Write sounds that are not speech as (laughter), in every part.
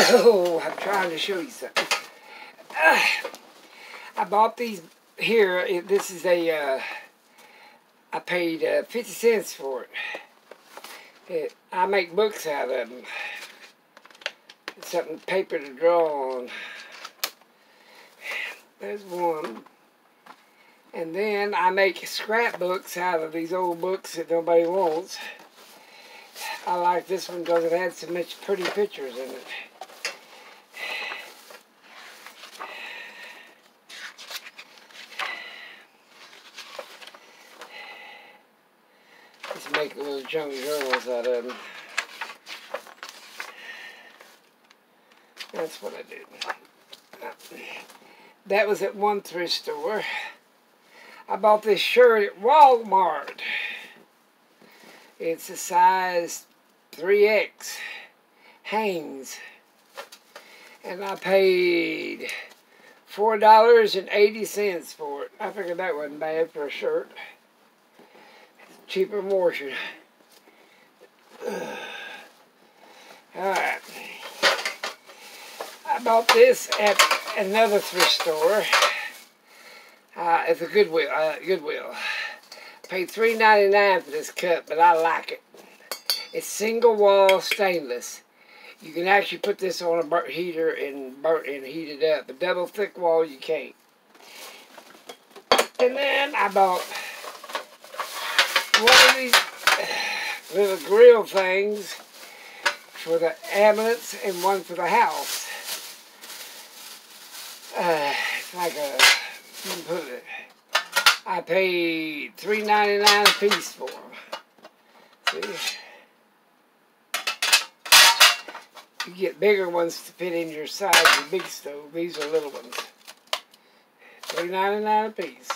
Oh, I'm trying to show you something. Uh, I bought these here. This is a. Uh, I paid uh, 50 cents for it. it. I make books out of them. Something paper to draw on. There's one. And then I make scrapbooks out of these old books that nobody wants. I like this one because it had so much pretty pictures in it. Just make little junk journals out of them. That's what I did. That was at one thrift store. I bought this shirt at Walmart. It's a size 3X. Hangs. And I paid $4.80 for it. I figured that wasn't bad for a shirt. Cheaper washing. Alright. I bought this at another thrift store. Uh, it's a Goodwill. Uh, Goodwill. Paid three ninety nine for this cup, but I like it. It's single wall stainless. You can actually put this on a heater and burn and heat it up. A double thick wall you can't. And then I bought one of these little grill things for the ambulance and one for the house. Uh, it's like a, put it, I paid three ninety nine a piece for them. See? You get bigger ones to fit in your side of the big stove. These are little ones. Three ninety nine a piece.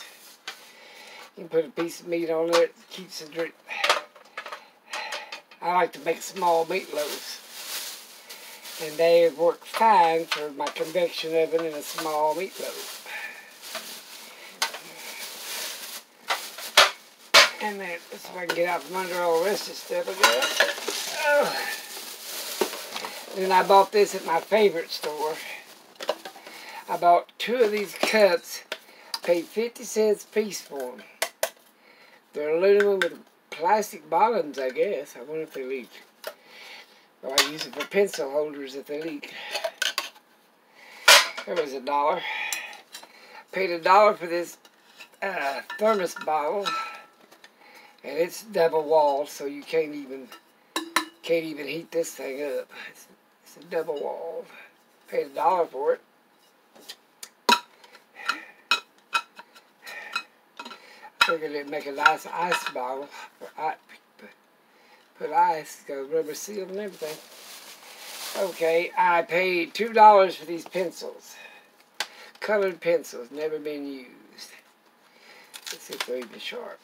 You can put a piece of meat on it. Keeps the drink. I like to make small meatloaves. And they work fine for my convection oven in a small meatloaf. And then, let's see if I can get out from under all the rest of stuff I got. Oh. Then I bought this at my favorite store. I bought two of these cups. Paid 50 cents a piece for them. They're aluminum with plastic bottoms, I guess. I wonder if they leak. I use it for pencil holders if they leak. There was a dollar. Paid a dollar for this uh, thermos bottle. And it's double walled, so you can't even can't even heat this thing up. It's it's a double wall. Paid a dollar for it. Figured it'd make a nice ice bottle. I put ice, got a rubber seal and everything. Okay, I paid two dollars for these pencils. Colored pencils, never been used. Let's see if they're even sharp.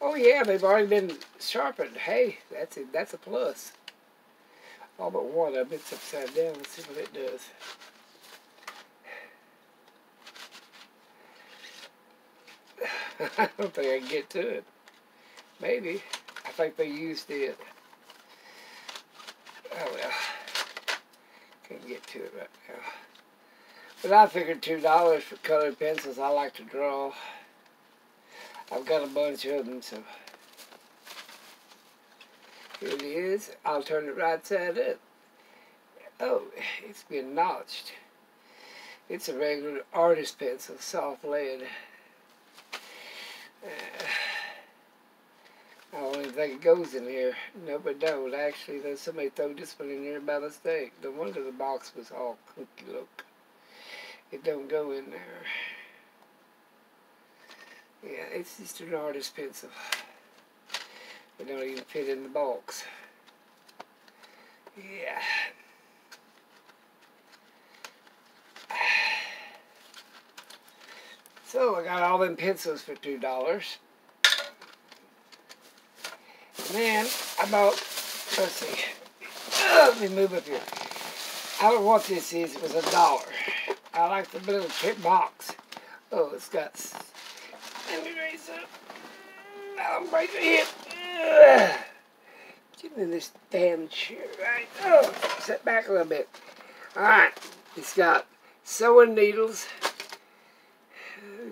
Oh yeah, they've already been sharpened. Hey, that's a, that's a plus. All but one of them, it's upside down. Let's see what it does. (laughs) I don't think I can get to it. Maybe. I think they used it. Oh well. Can't get to it right now. But I figured two dollars for colored pencils. I like to draw. I've got a bunch of them, so here it is. I'll turn it right side up. Oh, it's been notched. It's a regular artist pencil, soft lead. I don't even think it goes in here. No, but don't. Actually, there's somebody threw this one in here by mistake. No wonder the box was all cookie look. It don't go in there. Yeah, it's just an artist pencil. They don't even fit in the box. Yeah. So I got all them pencils for two dollars. Then I bought let's see. Uh, let me move up here. I don't know what this is, it was a dollar. I like the little chip box. Oh, it's got let me raise up. I'll break the hip. Get in this damn chair, right? Oh, Step back a little bit. Alright. It's got sewing needles.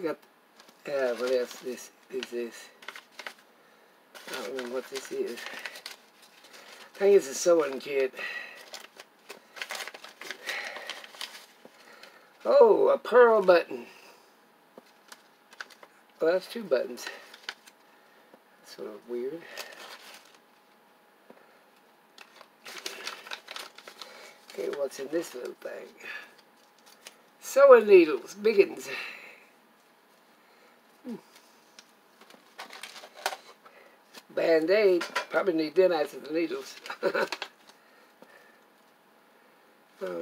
Got, uh, what else this is this? I don't know what this is. I think it's a sewing kit. Oh, a pearl button. Well, that's two buttons. That's sort of weird. Okay, what's in this little thing? Sewing needles, biggins. Band-aid. Probably need after the needles. (laughs) oh,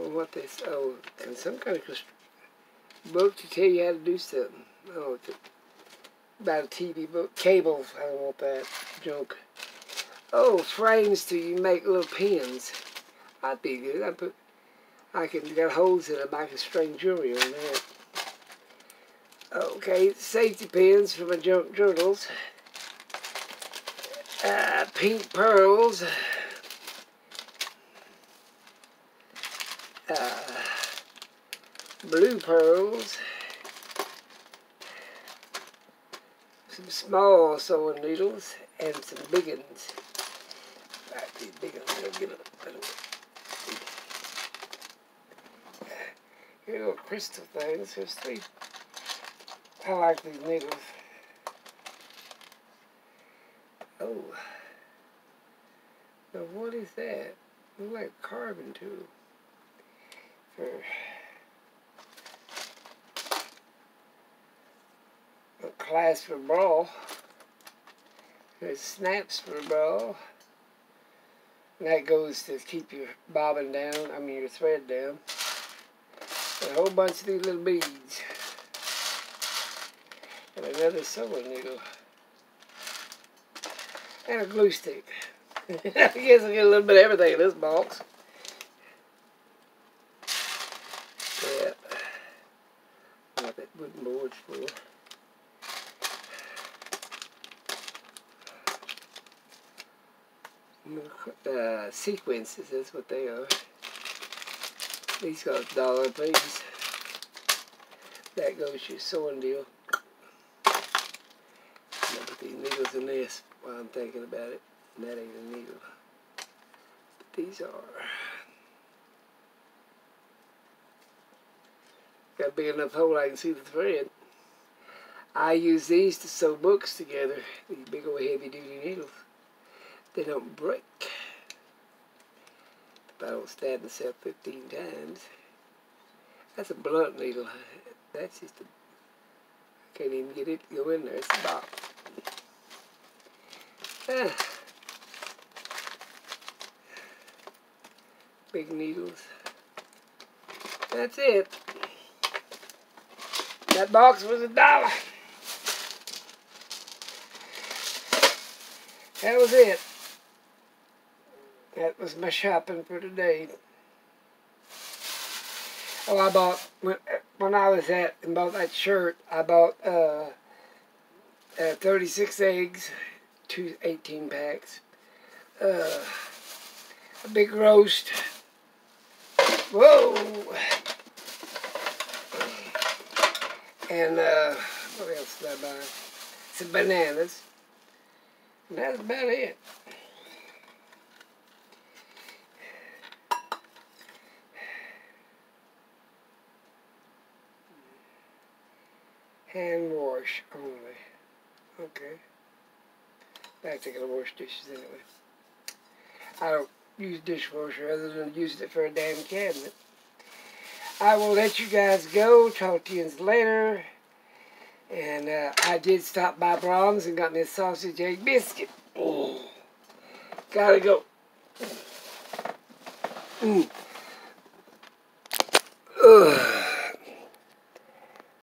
what this? Oh, and some kind of book to tell you how to do something. Oh, about a TV book. Cables. I don't want that junk. Oh, frames to you make little pins. I'd be good. I put. I can got holes in them. I can string jewelry on that. Okay, safety pins for my junk journals. Uh, pink pearls. Uh, blue pearls. Some small sewing needles and some big ones. Right, these big ones. I'll get them. Here little crystal things. There's three. I like these needles. Oh. Now what is that? Look like carbon too. For a class for ball. There's snaps for ball. And that goes to keep your bobbin down, I mean your thread down. And a whole bunch of these little beads. And another sewing needle and a glue stick. (laughs) I guess I get a little bit of everything in this box. Yeah. What that wooden board's for. Uh, sequences, that's what they are. These got a dollar piece. That goes your sewing deal. Put these needles in this while I'm thinking about it. And that ain't a needle. But these are. Got a big enough hole I can see the thread. I use these to sew books together. These big old heavy duty needles. They don't break. If I don't stab myself 15 times. That's a blunt needle. That's just a... I can't even get it to go in there. It's a box. (sighs) Big needles. That's it. That box was a dollar. That was it. That was my shopping for today. Oh, I bought, when, when I was at and bought that shirt, I bought uh, uh, 36 eggs, two 18 packs, uh, a big roast. Whoa! And uh, what else did I buy? Some bananas. And that's about it. Hand wash only. Okay. I think I'll wash dishes anyway. I don't use dishwasher other than using it for a damn cabinet. I will let you guys go. Talk to you later. And uh, I did stop by Braum's and got me a sausage egg biscuit. Mm. Gotta go. Mm.